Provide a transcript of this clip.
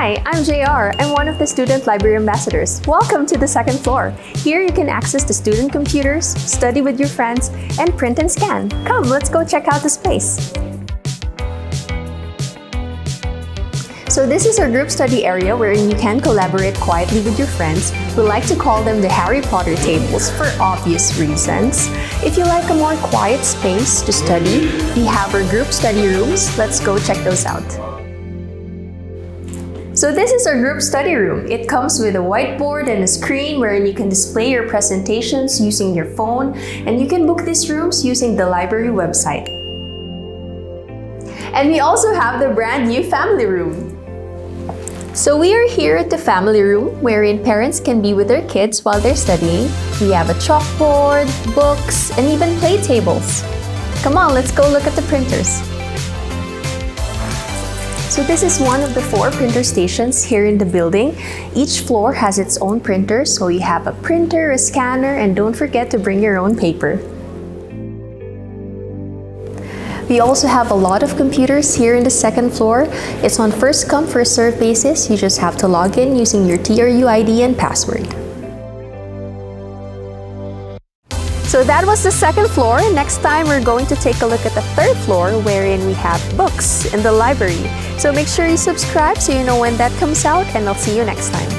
Hi, I'm JR. I'm one of the Student Library Ambassadors. Welcome to the second floor. Here you can access the student computers, study with your friends, and print and scan. Come, let's go check out the space. So this is our group study area wherein you can collaborate quietly with your friends. We like to call them the Harry Potter tables for obvious reasons. If you like a more quiet space to study, we have our group study rooms. Let's go check those out. So this is our group study room. It comes with a whiteboard and a screen wherein you can display your presentations using your phone and you can book these rooms using the library website. And we also have the brand new family room. So we are here at the family room wherein parents can be with their kids while they're studying. We have a chalkboard, books, and even play tables. Come on, let's go look at the printers. So this is one of the four printer stations here in the building. Each floor has its own printer, so you have a printer, a scanner, and don't forget to bring your own paper. We also have a lot of computers here in the second floor. It's on first come first serve basis. You just have to log in using your TRU ID and password. So that was the second floor. And next time we're going to take a look at the third floor wherein we have books in the library. So make sure you subscribe so you know when that comes out and I'll see you next time.